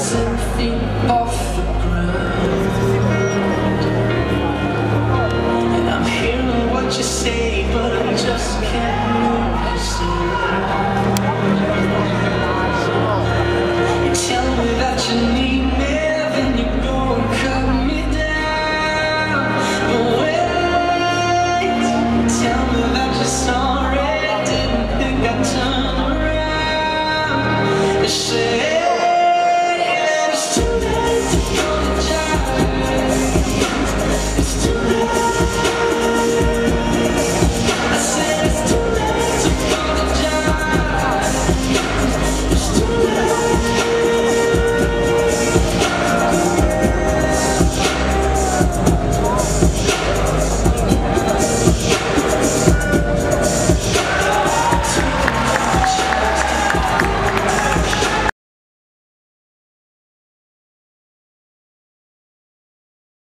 Something.